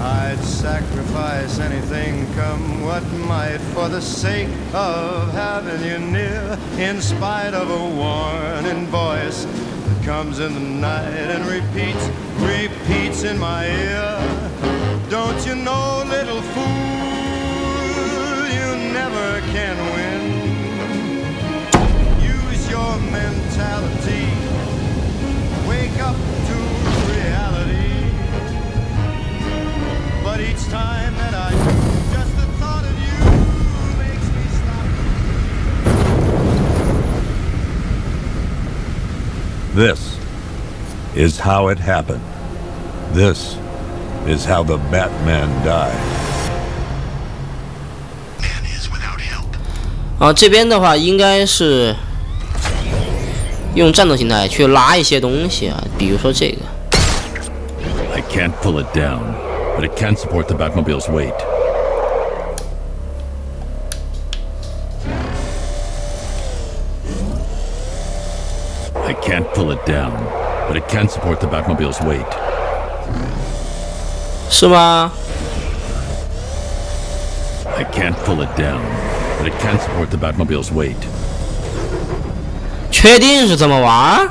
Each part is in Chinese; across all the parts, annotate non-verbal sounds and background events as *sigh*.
I'd sacrifice anything, come what might, for the sake of having you near. In spite of a warning voice that comes in the night and repeats, repeats in my ear. Don't you know, little fool, you never can win. This is how it happened. This is how the Batman died. 啊，这边的话应该是用战斗形态去拉一些东西啊，比如说这个。 I can't pull it down, but it can support the Batmobile's weight. I can't pull it down, but it can support the Batmobile's weight. 是吗？ I can't pull it down, but it can support the Batmobile's weight. 确定是这么玩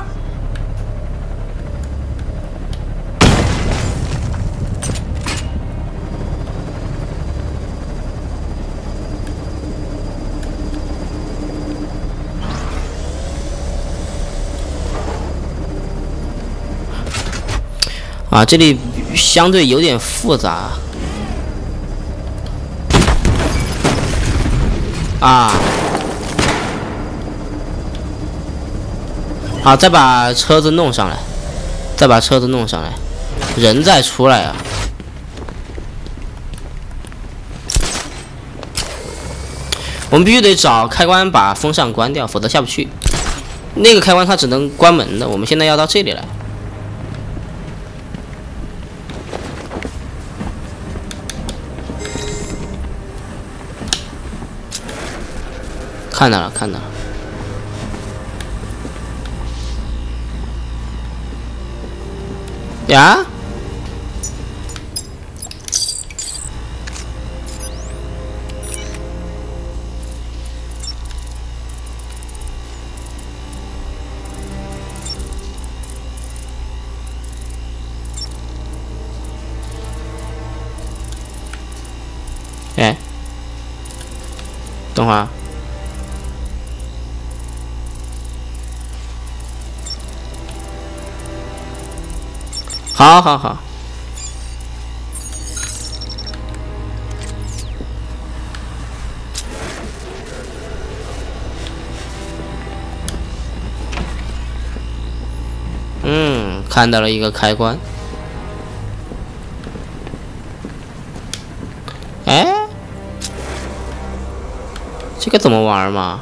啊，这里相对有点复杂啊。好，再把车子弄上来，再把车子弄上来，人再出来啊！我们必须得找开关把风扇关掉，否则下不去。那个开关它只能关门的，我们现在要到这里来。看到了，看到了。呀？哎，等会儿。好好好。嗯，看到了一个开关。哎，这个怎么玩嘛？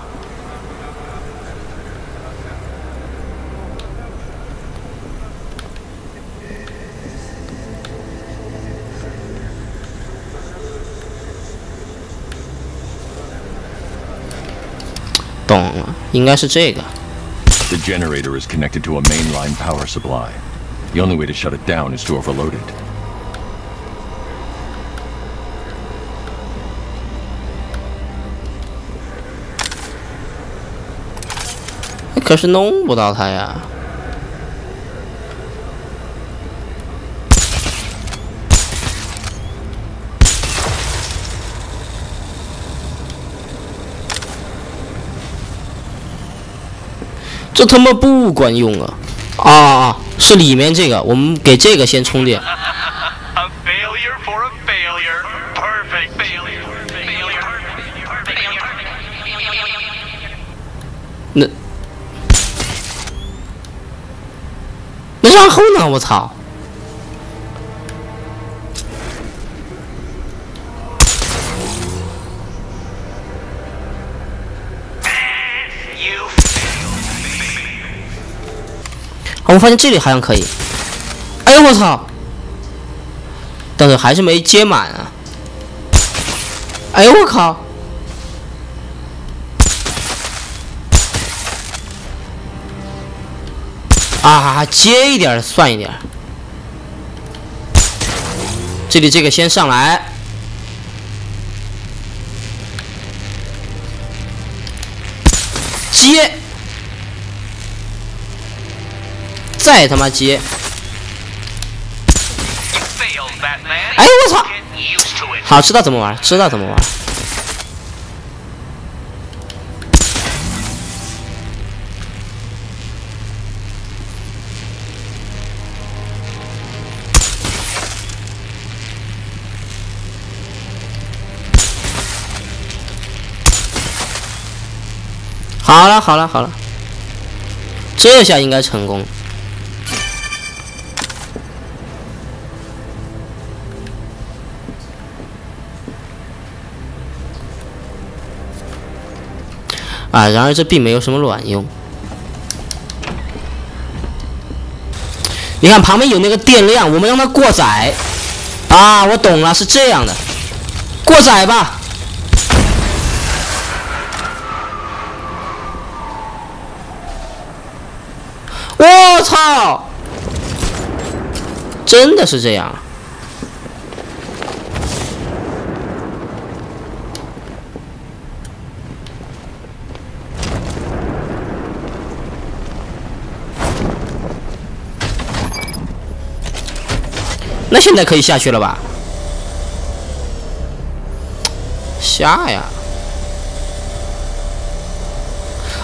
懂了，应该是这个。 The generator is connected to a mainline power supply. The only way to shut it down is to overload it. 可是弄不到它呀。 这他妈不管用啊！啊，是里面这个，我们给这个先充电。那那然后呢？我操！我发现这里好像可以。哎呦我操！但是还是没接满啊。哎呦我靠！啊，接一点算一点。这里这个先上来，接，再他妈接！哎我操！好，知道怎么玩，知道怎么玩。好了，好了，好了，这下应该成功。啊，然而这并没有什么卵用。你看旁边有那个电量，我们让它过载。啊，我懂了，是这样的，过载吧。我操！真的是这样。那现在可以下去了吧？下呀！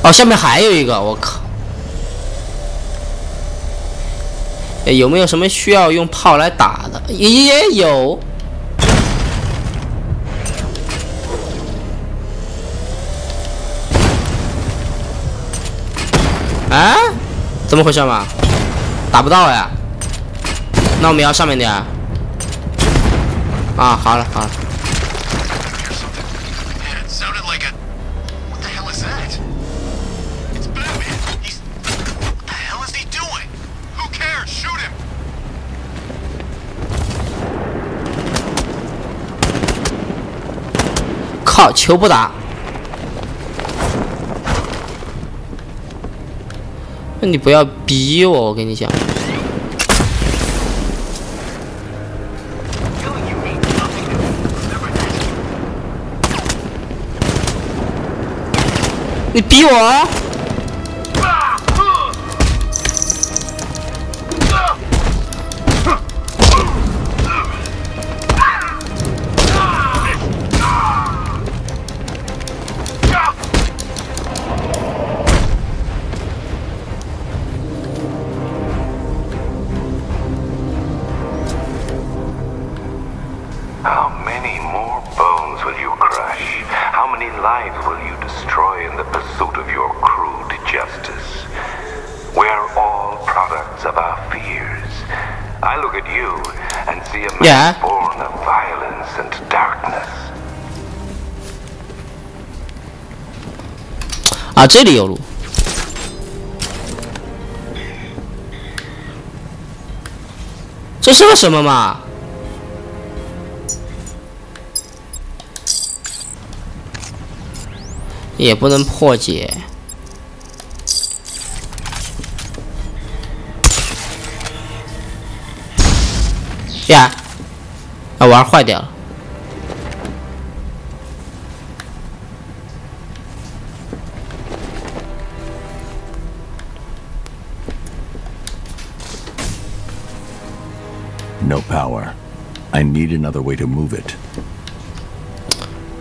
哦，下面还有一个，我靠！哎，有没有什么需要用炮来打的？也有。啊？怎么回事嘛？打不到呀？那我们要上面点啊！好了好了，靠，球不打。那你不要逼我，我跟你讲。你逼我啊，这里有路。这是个什么嘛？也不能破解。呀，啊，玩坏掉了。No power. I need another way to move it.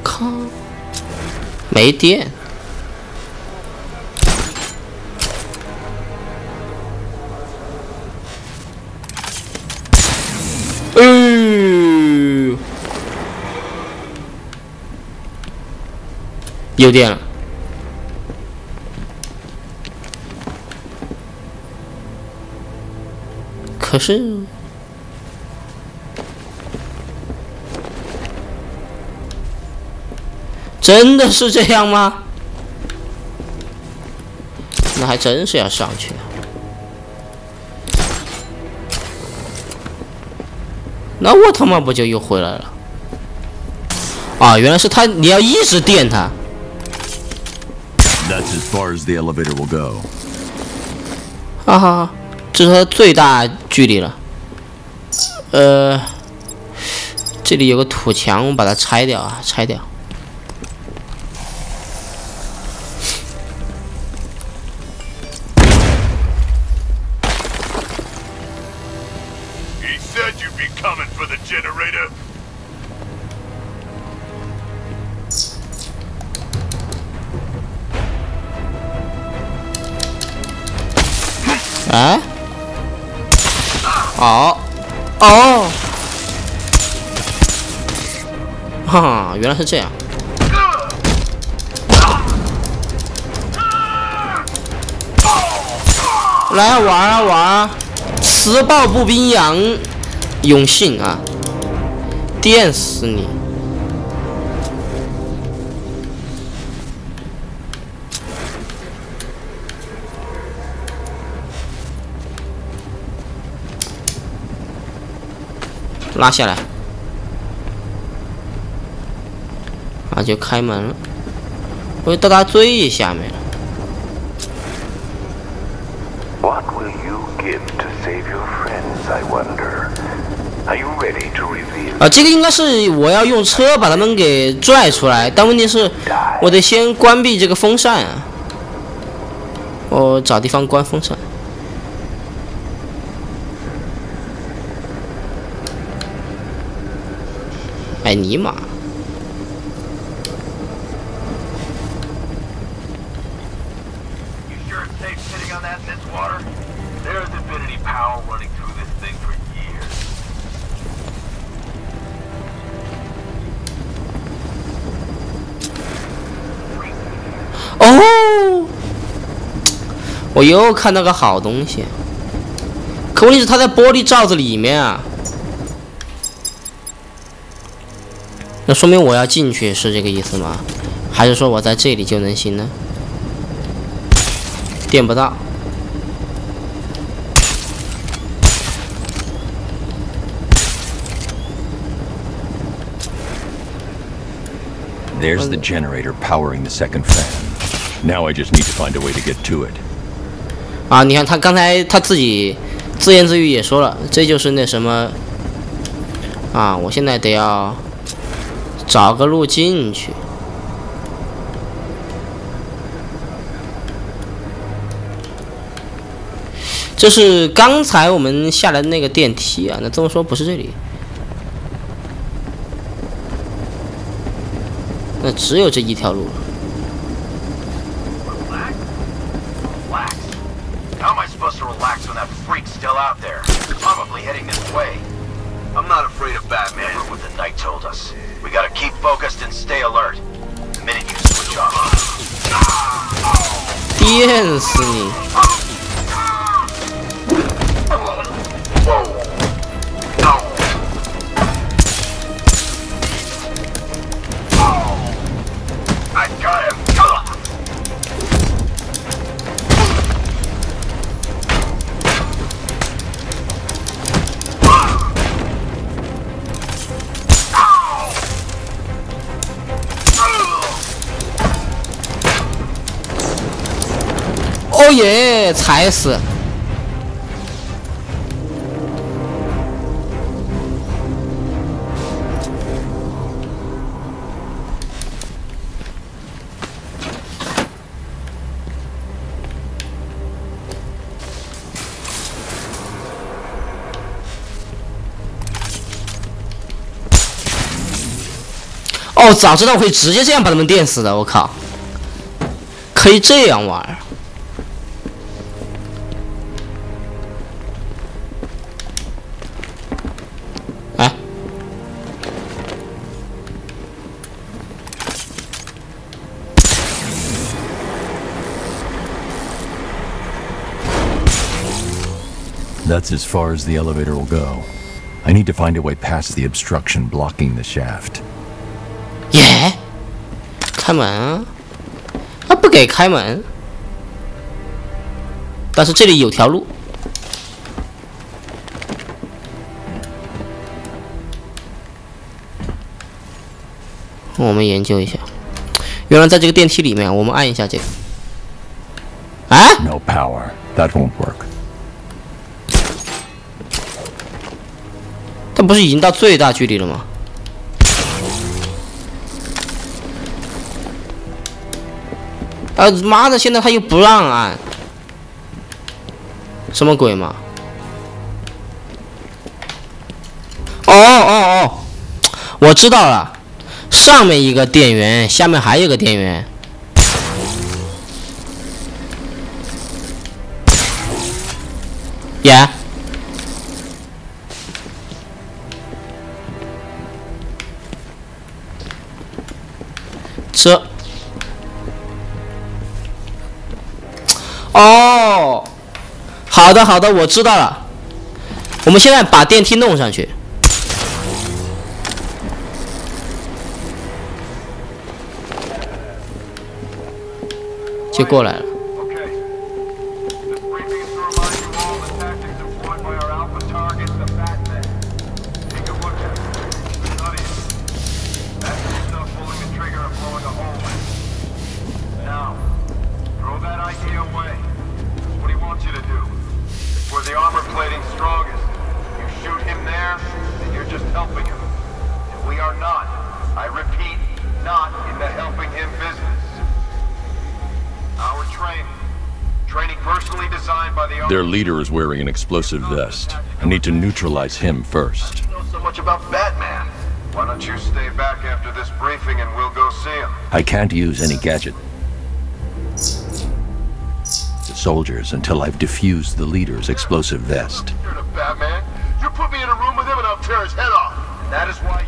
靠，没电。嗯，有电了。可是。 真的是这样吗？那还真是要上去。那我他妈不就又回来了？啊，原来是他，你要一直电他。That's as far as the elevator will go. 哈哈，这是他最大距离了。呃，这里有个土墙，我们把它拆掉啊，拆掉。是这样。来玩啊玩啊！磁暴步兵杨永信啊，电死你！拉下来，啊，就开门了。我就到达最下面了。What will you give to save your friends, I wonder? Are you ready to reveal? 啊，这个应该是我要用车把他们给拽出来，但问题是，我得先关闭这个风扇啊。我找地方关风扇。哎尼玛！You sure it's safe sitting on that in this water? There hasn't been any power running through this thing for years. 哦，我又看到个好东西，可问题是它在玻璃罩子里面啊。那说明我要进去是这个意思吗？还是说我在这里就能行呢？电不到。There's the generator powering the second fan. Now I just need to find a way to get to it. 啊，你看他刚才他自己自言自语也说了，这就是那什么啊，我现在得要找个路进去。这是刚才我们下来的那个电梯啊，那这么说不是这里，那只有这一条路了。still out there? Probably heading this way. I'm not afraid of Batman. Remember what the Knight told us. We gotta keep focused and stay alert. The minute you switch off. 电死你！ 哦耶，踩死！哦，早知道我会直接这样把他们电死的，我靠！可以这样玩 That's as far as the elevator will go. I need to find a way past the obstruction blocking the shaft. Yeah? Come on. 他不给开门，但是这里有条路。我们研究一下，原来在这个电梯里面，我们按一下这个。啊？No power. That won't work. 不是已经到最大距离了吗？啊妈的！现在他又不让按，什么鬼嘛？哦哦哦，我知道了，上面一个电源，下面还有个电源。这，哦，好的好的，我知道了。我们现在把电梯弄上去。就过来了。Their leader is wearing an explosive vest. I need to neutralize him first. You know so much about Batman. Why don't you stay back after this briefing and we'll go see him? I can't use any gadget. The soldiers until I've defused the leader's explosive vest. Batman. You put me in a room with him and I'll tear his head off. That is why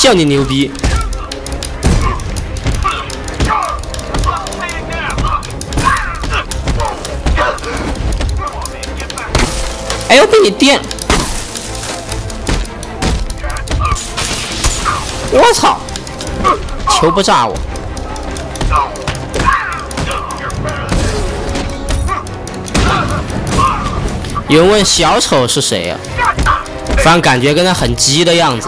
叫你牛逼！哎呦，被你电！我操！球不炸我！有人问小丑是谁呀、反正感觉跟他很急的样子。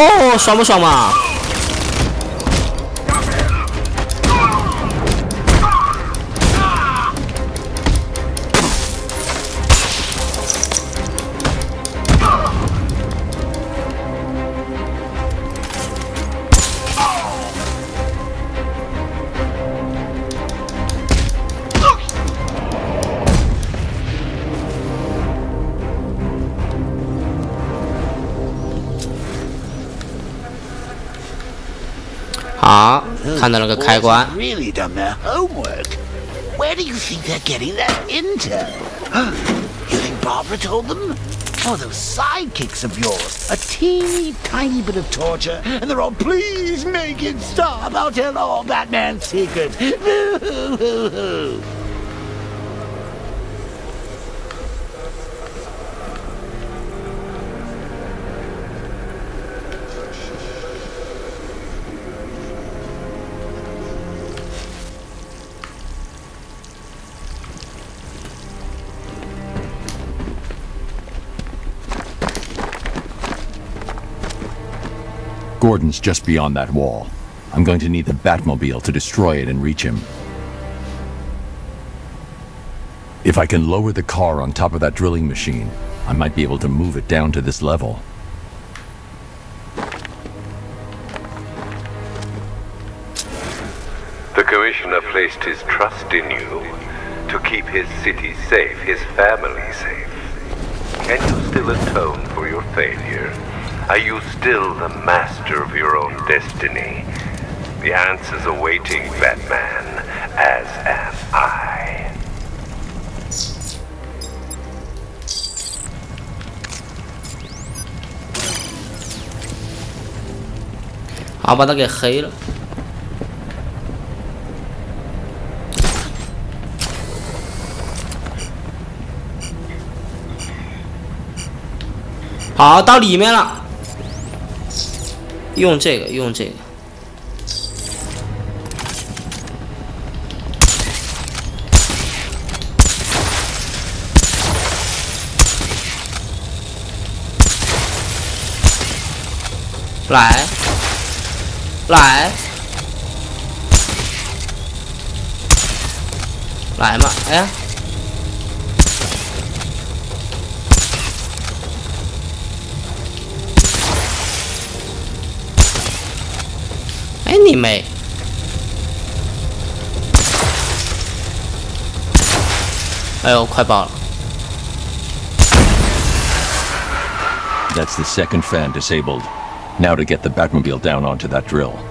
哦，爽不爽嘛？好，看到了个开关。 Boys have really done their homework. Where do you think they're getting their intel? You think Barbara told them? Oh, those sidekicks of yours. A teeny tiny bit of torture, and they're all, please make it stop. I'll tell all Batman's secrets. *laughs* Gordon's just beyond that wall. I'm going to need the Batmobile to destroy it and reach him. If I can lower the car on top of that drilling machine, I might be able to move it down to this level. The Commissioner placed his trust in you to keep his city safe, his family safe. Can you still atone for your failure? Are you still the master of your own destiny? The answer's awaiting, Batman, as am I. 好，把他给黑了。好，到里面了。 用这个，用这个。来，来，来嘛！哎，哎 anime. That's the second fan disabled. Now to get the Batmobile down onto that drill.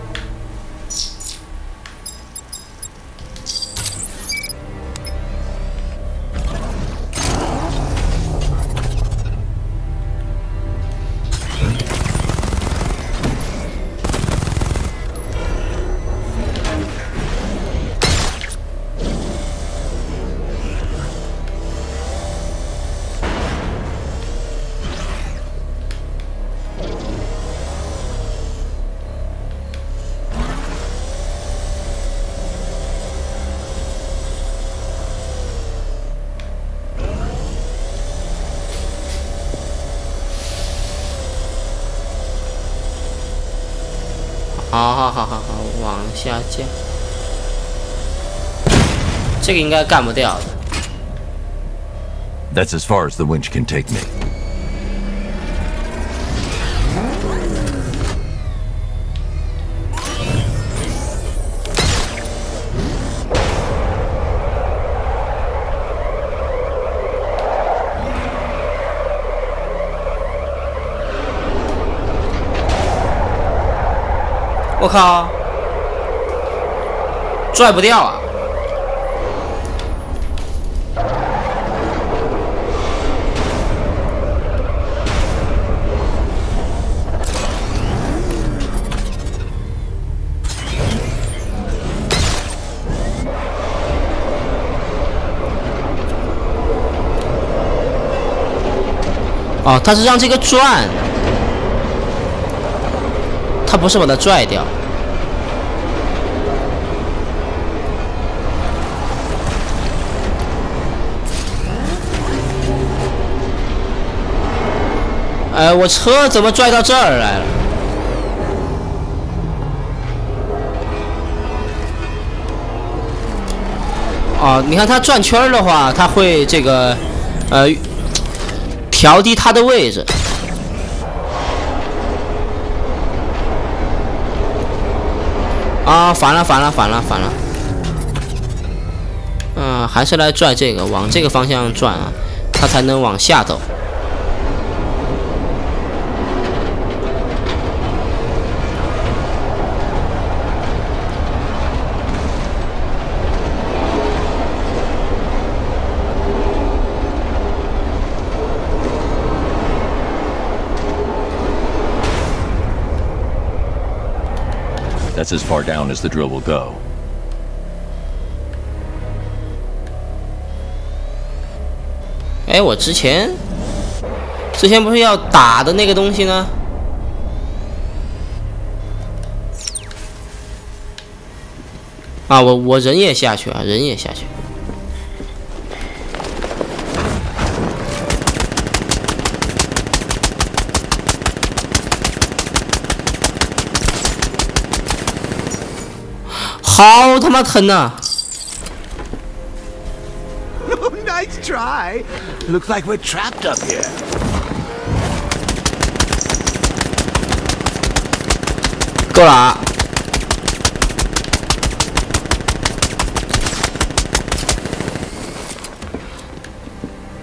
好好好好好，往下降。这个应该干不掉的。 That's as far as the winch can take me. 我靠，拽不掉啊！哦，他是让这个转，他不是把它拽掉。哎，我车怎么拽到这儿来了？哦，你看它转圈的话，它会这个，呃，调低它的位置。啊，反了，反了，反了，反了。嗯，还是来拽这个，往这个方向转啊，它才能往下走。That's as far down as the drill will go. 哎，我之前之前不是要打的那个东西呢？啊，我我人也下去啊，人也下去。好他妈疼呐、Oh, nice try. Looks like we're trapped up here. 够了啊！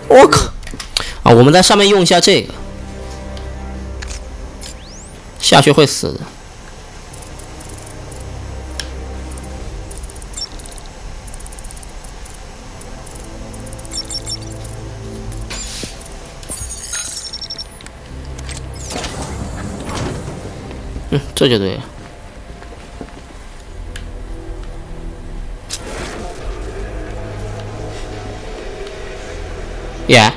我靠！啊，我们在上面用一下这个，下去会死的。这就对了。耶、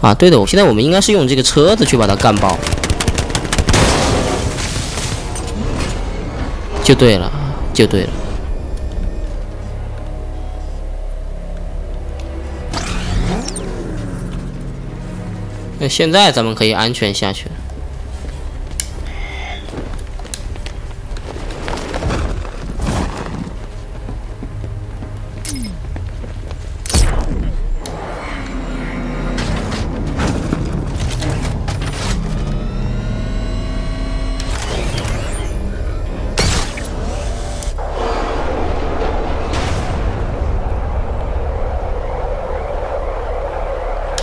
啊，对的，我现在我们应该是用这个车子去把它干爆，就对了，就对了。现在咱们可以安全下去了。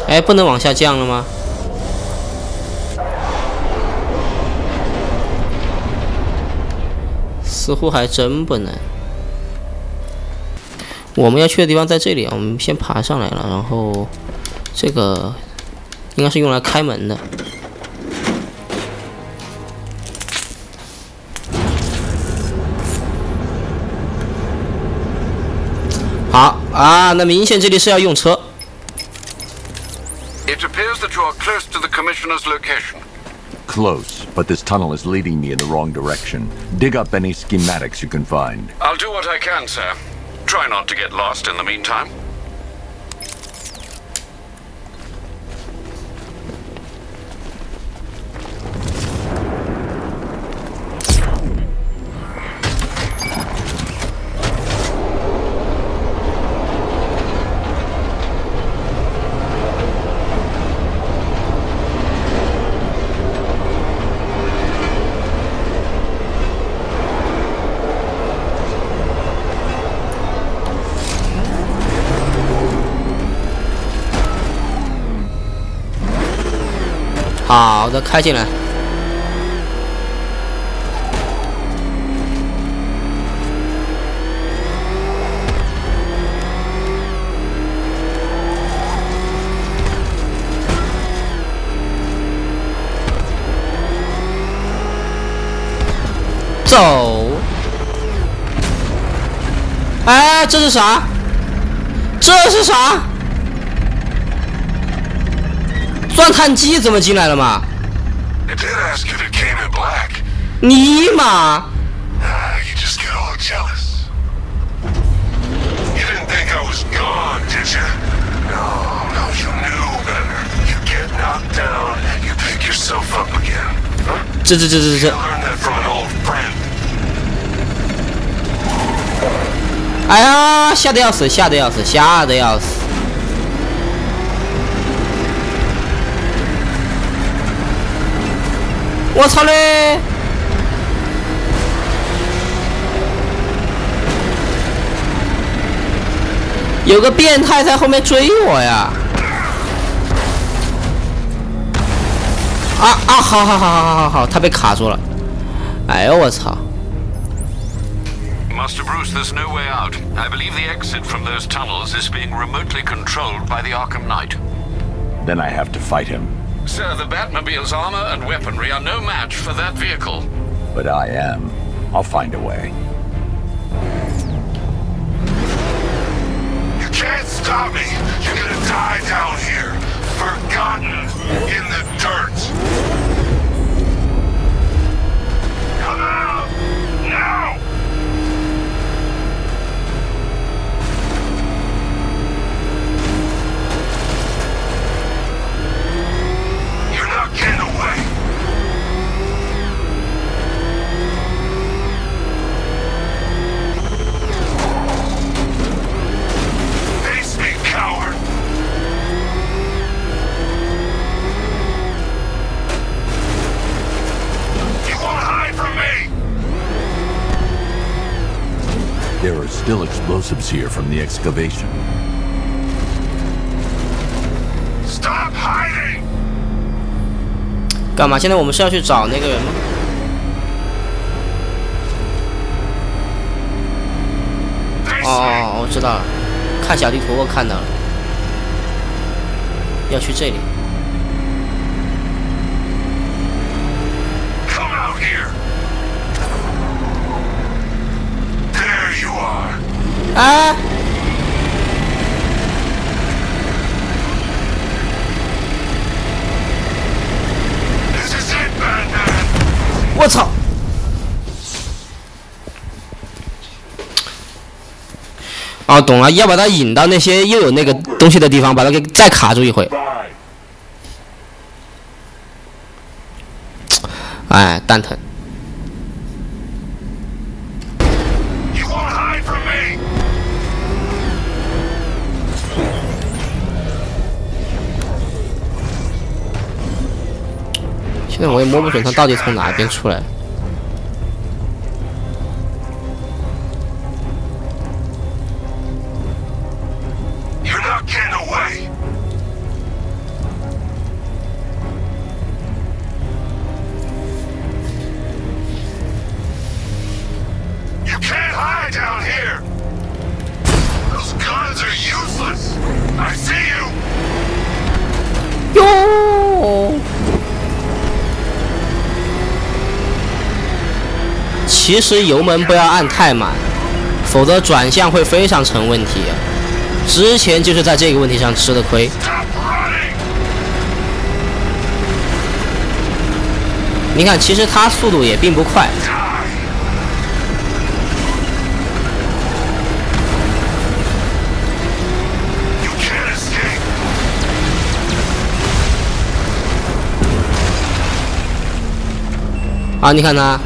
哎，不能往下降了吗？似乎还真不能。我们要去的地方在这里啊，我们先爬上来了，然后这个应该是用来开门的。好啊，那明显这里是要用车。It appears that you are close to the Commissioner's location. Close, but this tunnel is leading me in the wrong direction. Dig up any schematics you can find. I'll do what I can, sir. Try not to get lost in the meantime. 好的，开进来。走。哎，这是啥？这是啥？钻探机怎么进来了嘛？I did ask you to came in black. 尼玛！ Ah, you just get all jealous. You didn't think I was gone, did you? No, no, you knew better. You get knocked down, you pick yourself up again. Huh? 这这这这 You 这！ learned that from an old friend. 哎呀，吓得要死，吓得要死，吓得要死！ 我操嘞！有个变态在后面追我呀！啊啊！好好好好好好好，他被卡住了！哎呦我操！Master Bruce, there's no way out. I believe the exit from those tunnels is being remotely controlled by the Arkham Knight. Then I have to fight him. Sir, the Batmobile's armor and weaponry are no match for that vehicle. But I am. I'll find a way. You can't stop me. You're gonna die down here, forgotten in the dirt. Explosives here from the excavation. Stop hiding! 干嘛？现在我们是要去找那个人吗？Face 哦哦，我知道了，看小地图我看到了，要去这里。啊！我操！哦，懂了，要把它引到那些又有那个东西的地方，把它给再卡住一回。哎，蛋疼。现在我也摸不准他到底从哪边出来。其实油门不要按太满，否则转向会非常成问题。之前就是在这个问题上吃的亏。你看，其实它速度也并不快。啊，你看他，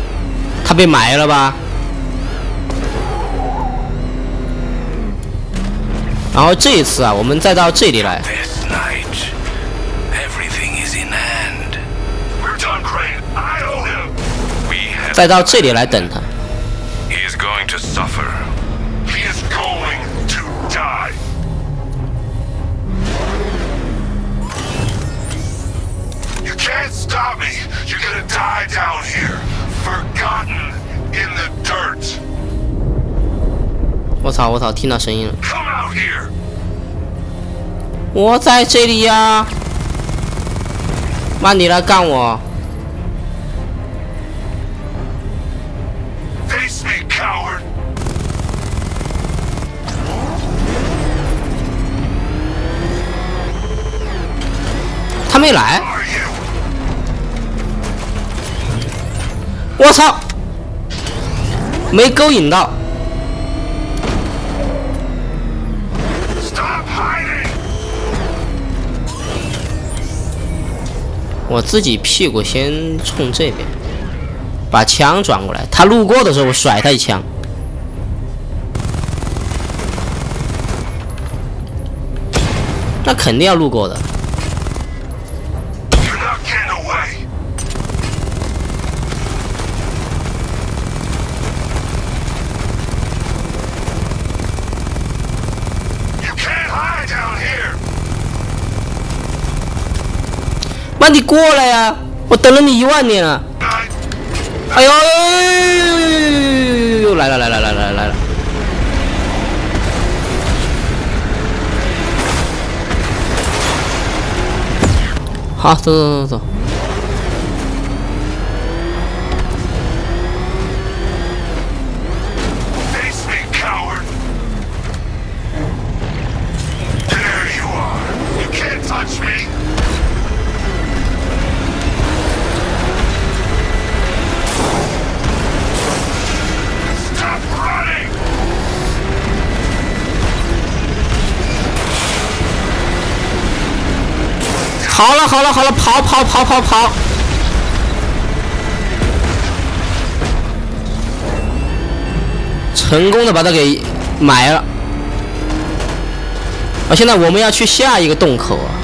被埋了吧？然后这一次啊，我们再到这里来，再到这里来等他。我操，我操，听到声音了。我在这里呀！妈，你来干我？他没来。我操，没勾引到。我自己屁股先冲这边，把枪转过来。他路过的时候，我甩他一枪。那肯定要路过的。那你过来呀！我等了你一万年了。哎呦，来了来了来了来了来了！好，走走走走。好了好了好了，跑跑跑跑跑！成功的把它给埋了。啊，现在我们要去下一个洞口啊！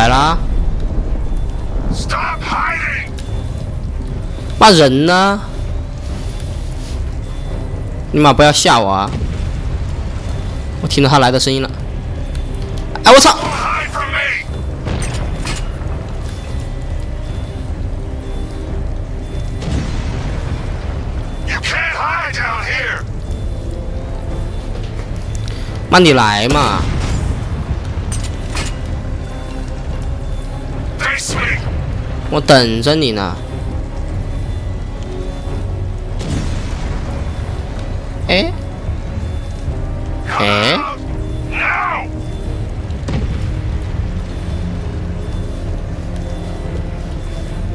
来啦!妈人呢？你妈不要吓我啊！我听到他来的声音了。哎，我操!妈你来嘛！我等着你呢。哎哎!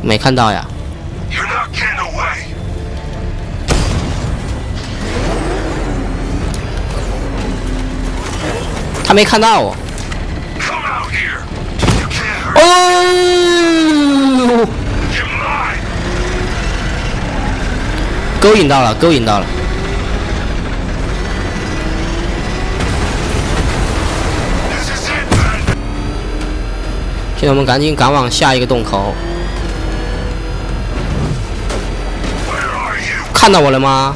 没看到呀!他没看到我。哦，勾引到了，勾引到了。现在我们赶紧赶往下一个洞口。看到我了吗？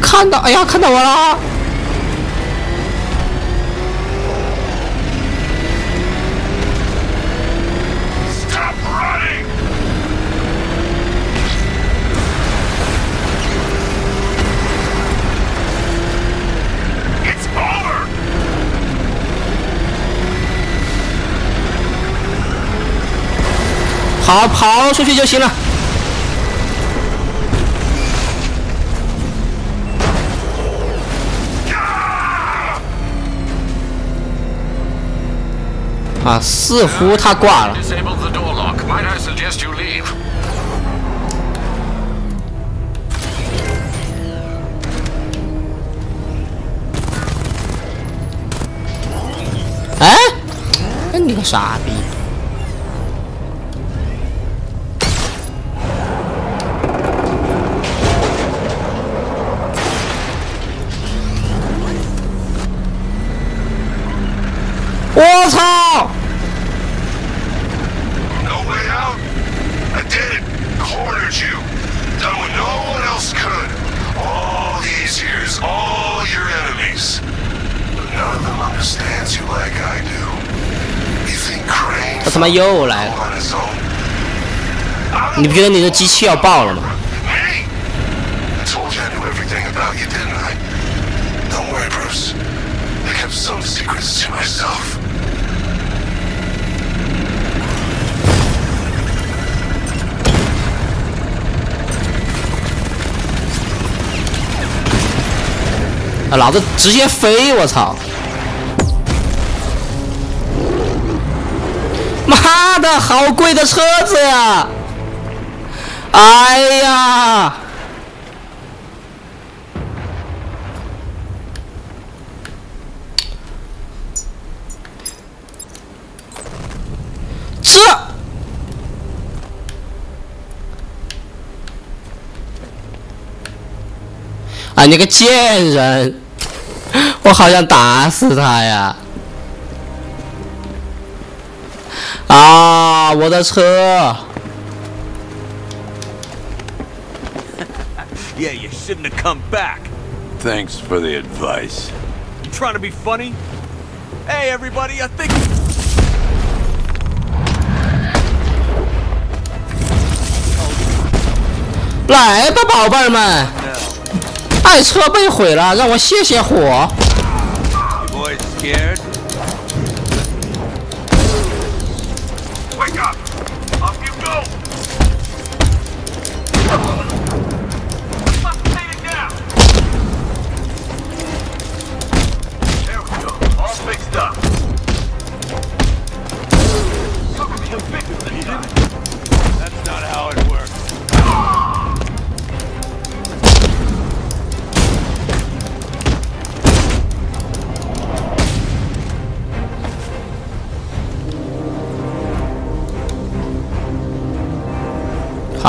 看到，哎呀，看到我了！好，跑出去就行了。啊，似乎他挂了。Disable the door lock. Might I suggest you leave? 哎，哎，你个傻逼！妈又来了！你不觉得你的机器要爆了吗？啊，老子直接飞！我操！他的，好贵的车子呀！哎呀！这，啊，你个贱人！我好想打死他呀！啊，我*laughs* 的车！ Yeah, you shouldn't have come back. Thanks for the advice. You trying to be funny? Hey, everybody, I think. 来吧，宝贝儿们！爱车被毁了，让我泄泄火。 You boys scared?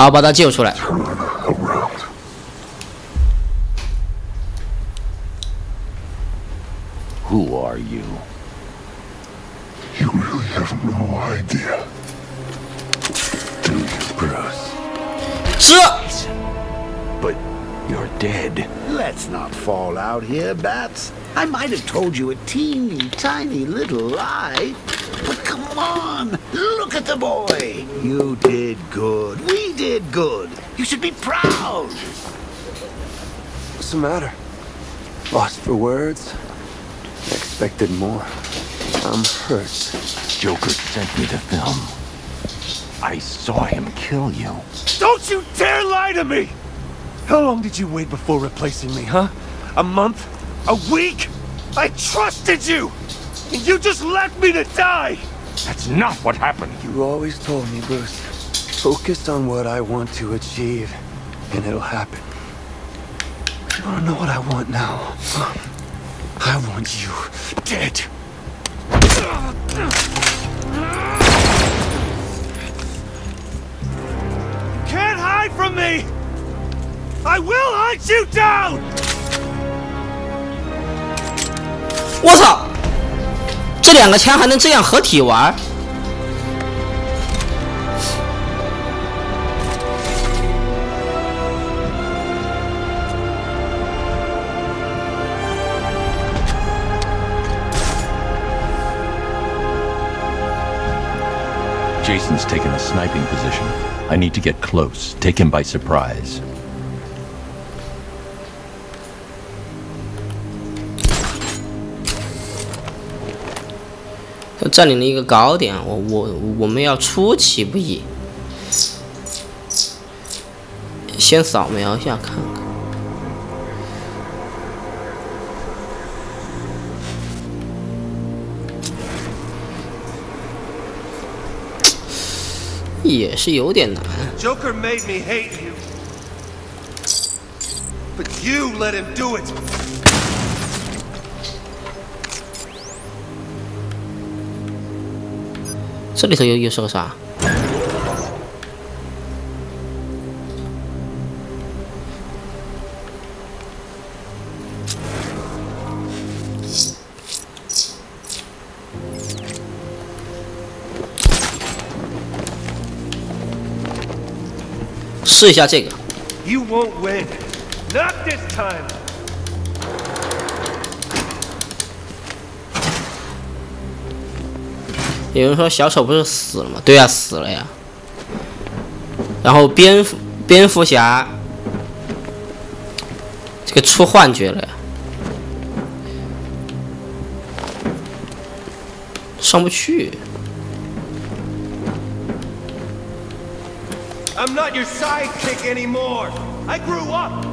好，把他救出来。 Who are you? You really have no idea. Do you, Bruce. 这 But you're dead. Let's not fall out here, Bats. I might have told you a teeny tiny little lie. Be proud. What's the matter? Lost for words? Expected more. I'm hurt. Joker sent me the film. I saw him kill you. Don't you dare lie to me! How long did you wait before replacing me, huh? A month? A week? I trusted you! And you just left me to die! That's not what happened. You always told me, Bruce Focus on what I want to achieve, and it'll happen. You wanna know what I want now? I want you dead. Can't hide from me! I will hunt you down! 我操！这两个枪还能这样合体玩 Jason's taken a sniping position. I need to get close, take him by surprise. 他占领了一个高点，我我我们要出其不意。先扫描一下看看。 也是有点难。Joker made me hate you. But you let him do it. 这里头又又是个啥？试一下这个。You won't win. Not this time. 有人说小丑不是死了吗？对呀、死了呀。然后蝙蝠蝙蝠侠这个出幻觉了呀，上不去。I'm not your sidekick anymore. I grew up.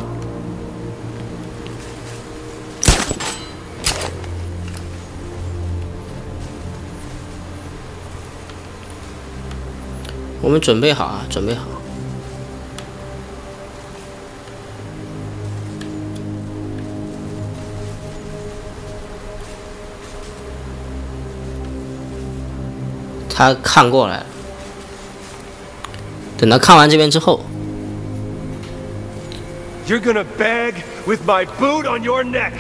我们准备好啊，准备好。他看过来了， 等他看完这边之后，You're gonna beg with my boot on your neck.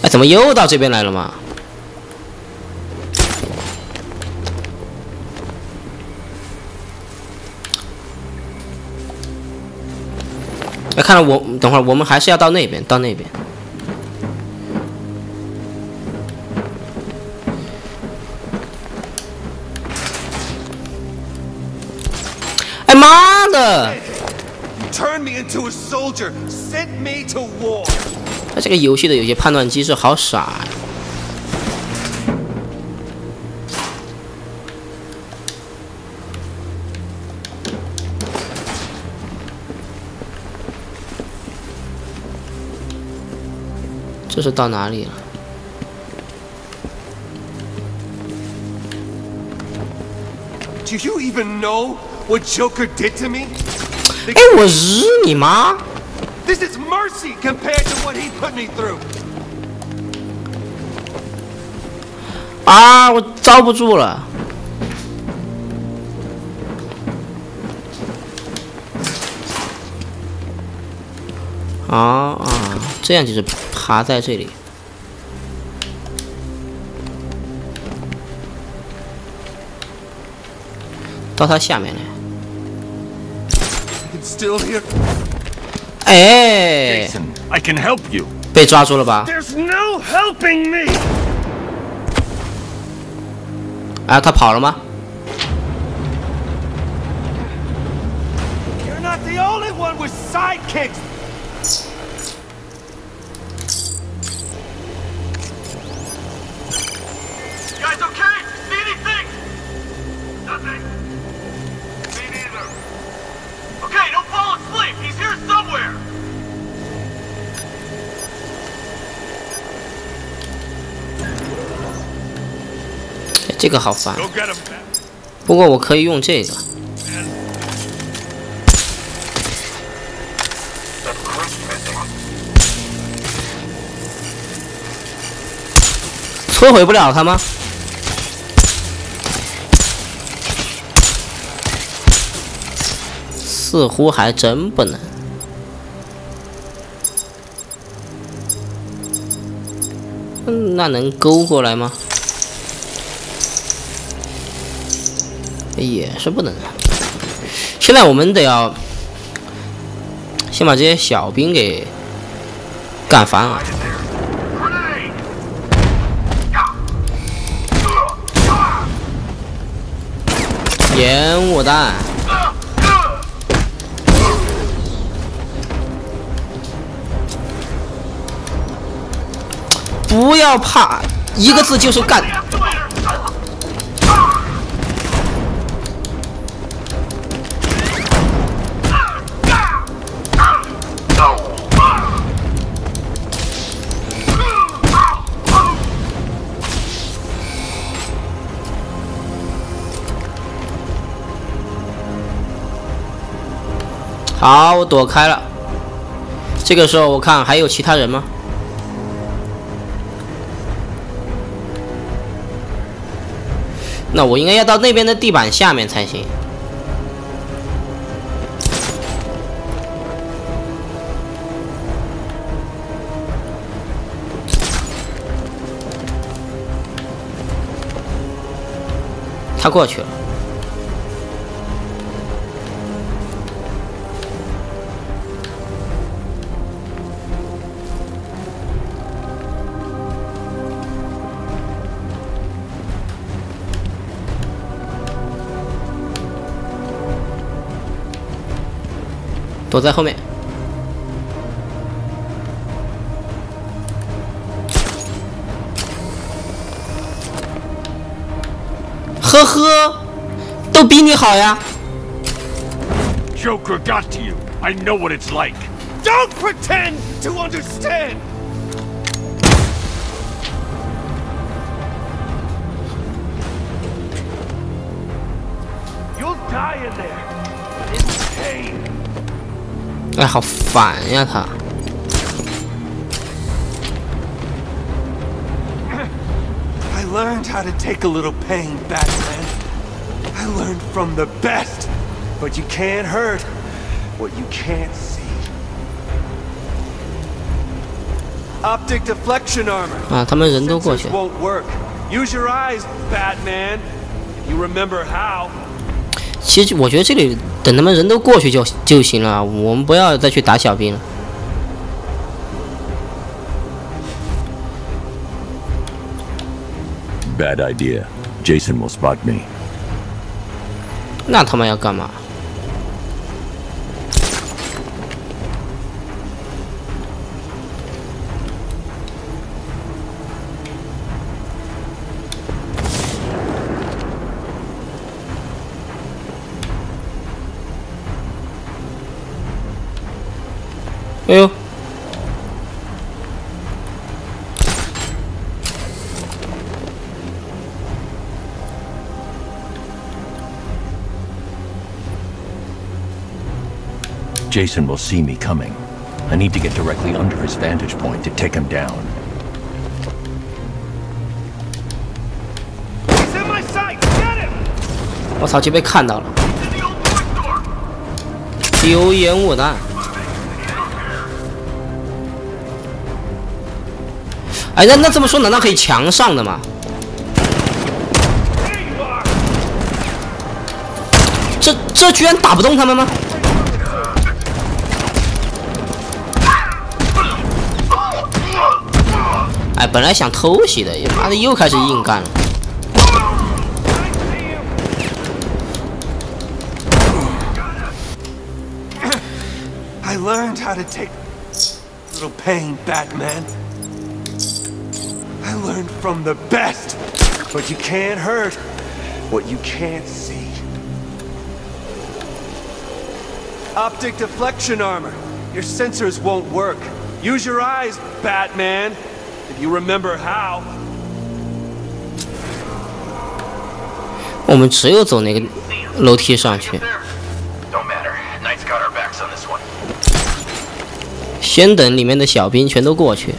哎，怎么又到这边来了嘛？哎，看来我等会儿我们还是要到那边，到那边。War. 他这个游戏的有些判断机制好傻呀、这是到哪里了？Do you even know would you contact me 诶我日你妈 this is mercy compared to what he put me through 啊我遭不住了啊啊这样就是爬在这里到他下面来 It's still here. 哎， Jason, I can help you. 被抓住了吧？ There's no helping me! 啊，他跑了吗？ You're not the only one with sidekicks! 这个好烦。不过我可以用这个。摧毁不了他吗？似乎还真不能。嗯，那能勾过来吗？也是不能。现在我们得要先把这些小兵给干翻啊！烟雾弹。不要怕，一个字就是干。我躲开了。这个时候我看还有其他人吗？那我应该要到那边的地板下面才行。他过去了。躲在后面。呵呵，都比你好呀！Joker got to you. I know what it's like. Don't pretend to understand! 烦呀他！ I learned how to take a little pain, Batman. I learned from the best. But you can't hurt what you can't see. Optic deflection armor. 啊，他们人都过去 Sensors 了。 won't work. Use your eyes, Batman. If you remember how. 其实我觉得这里 等他们人都过去就就行了，我们不要再去打小兵了。Bad idea. Jason will spot me. 那他妈要干嘛？Jason will see me coming. I need to get directly under his vantage point to take him down. He's in my sight! Get him! 我操，就被看到了， In the old bookstore! 丢烟雾弹。哎，那那这么说，难道可以墙上的吗？ There you are! 这这居然打不动他们吗？ 本来想偷袭的，妈的又开始硬干了。 I learned how to take little pain, Batman. I learned from the best. But you can't hurt what you can't see. Optic deflection armor. Your sensors won't work. Use your eyes, Batman. you remember how? 我们只有走那个楼梯上去。先等里面的小兵全都过去。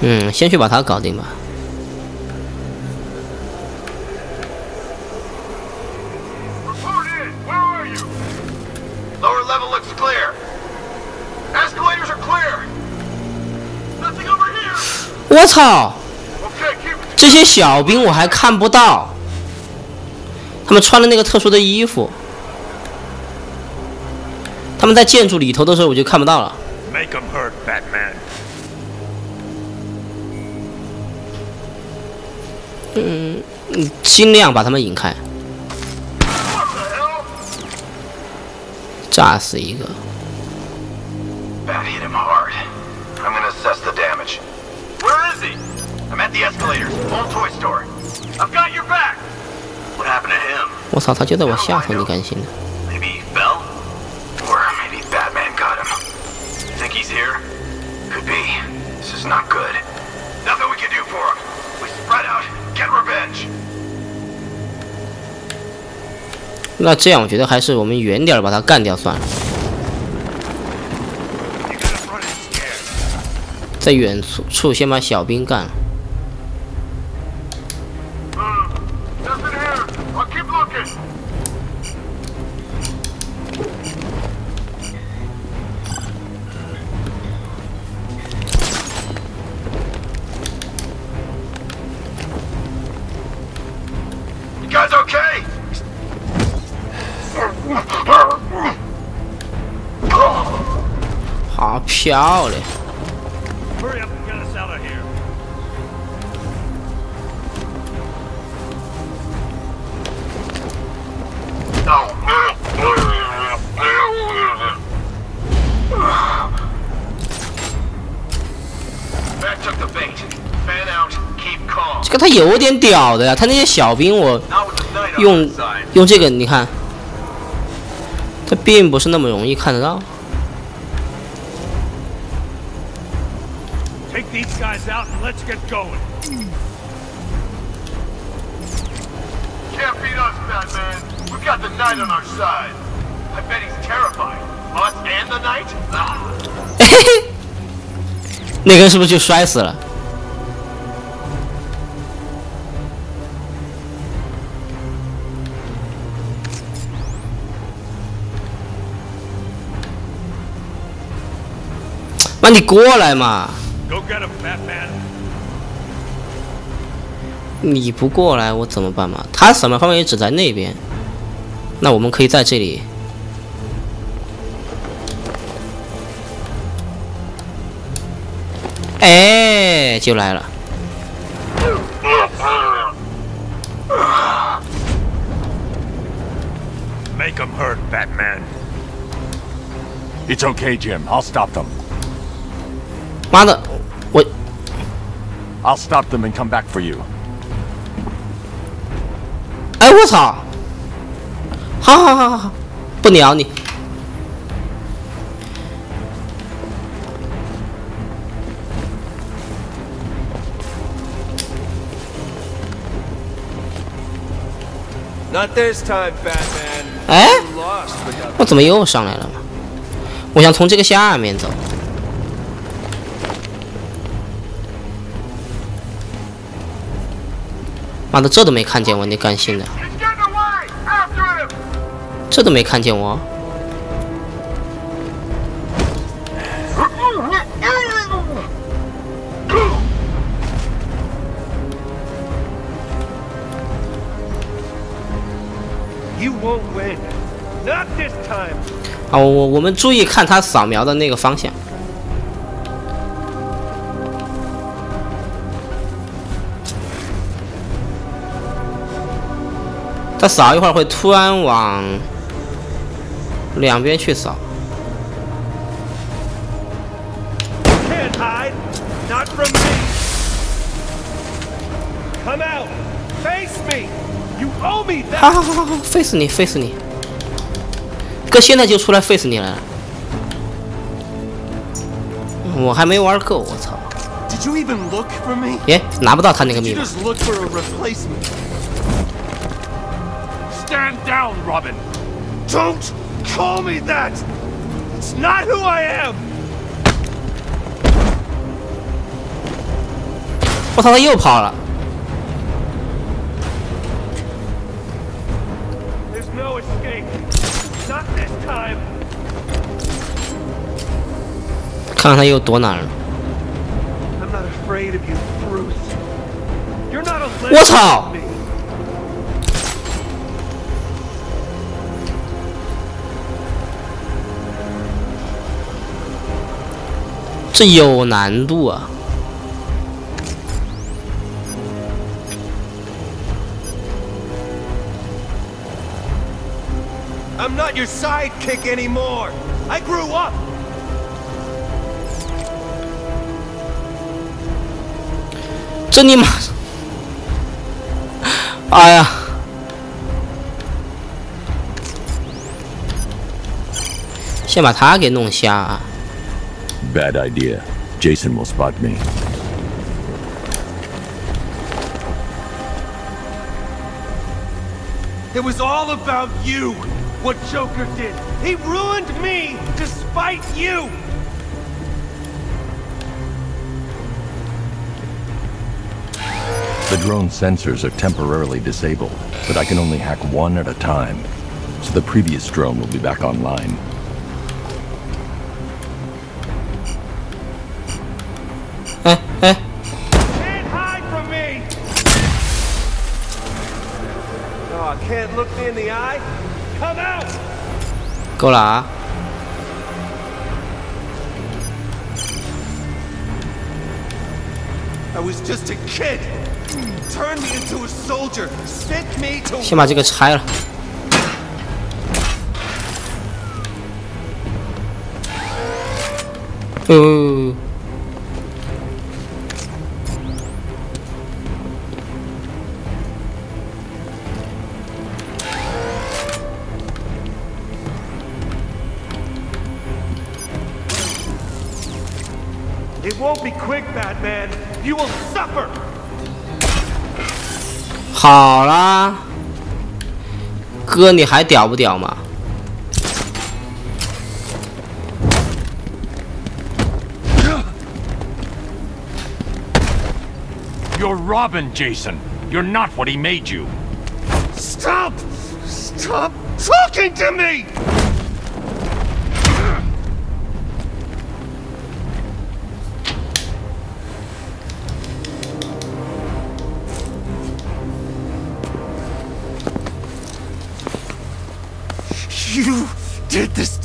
嗯先去把他搞定吧。我操！这些小兵我还看不到，他们穿的那个特殊的衣服，他们在建筑里头的时候我就看不到了。Make him hurt, Batman. 嗯，尽量把他们引开?炸死一个。我操，他就在我下头，你甘心的？Maybe he fell? Or maybe Batman got him. Think he's here? Could be. This is not good. Nothing we can do for him. We spread out, get revenge. 那这样我觉得还是我们远点把他干掉算了 got him. 在远处处先把小兵干了。漂亮。这个他有点屌的呀，他那些小兵我用用这个，你看。他并不是那么容易看得到。let's get going. Can't beat us, Batman. We've got the knight on our side. I bet he's terrified. Us and the knight? Ah. *laughs* 那个人是不是就摔死了？妈，你过来嘛！ Go get him, Batman. 你不过来，我怎么办嘛？他扫描范围只在那边，那我们可以在这里。哎，就来了。Make them hurt, Batman. It's okay, Jim. I'll stop them. 妈的，我 I'll stop them and come back for you. 哎，我操！好好好好好，不鸟你。Not this time, Batman. 哎，我怎么又上来了？我想从这个下面走。妈的，这都没看见我，你甘心的？这都没看见我。啊，我我我们注意看他扫描的那个方向。他扫一会儿会突然往两边去扫。Not from me. Come out. Face me. You owe me 好 that. 好好好好，face 你，face 你，哥现在就出来 face 你来了。我还没玩够，我操！Did you even look for me? 耶，拿不到他那个密码。Stand down, Robin. Don't call me that. It's not who I am. 我操，他又跑了。 There's no escape. Not this time. 看看他又躲哪儿了。 I'm not afraid of you, Bruce. You're not a 我操 这有难度啊！I'm not your sidekick anymore. I grew up. 这尼玛！哎呀！先把他给弄瞎、啊。Bad idea. Jason will spot me. It was all about you. What Joker did. He ruined me despite you. The drone sensors are temporarily disabled, but I can only hack one at a time. So the previous drone will be back online. Oh, can't look me in the eye. Come out. 够了啊！ I was just a kid. Turn me into a soldier. Sent me to 先把这个拆了。哦， 好啦，哥，你还屌不屌嘛？ You're Robin, Jason. You're not what he made you. Stop! Stop talking to me!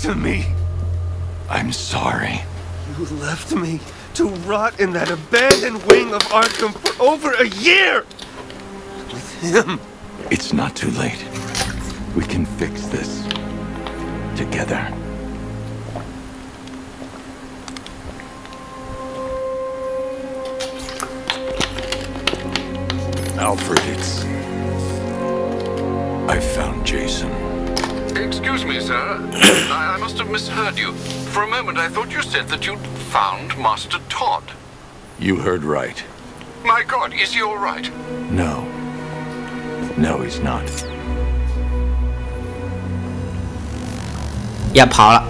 To me. I'm sorry. You left me to rot in that abandoned wing of Arkham for over a year! With him. It's not too late. We can fix this. Together. I, I must have misheard you. For a moment, I thought you said that you'd found Master Todd. You heard right. My God, is he all right? No. No, he's not. 也跑了。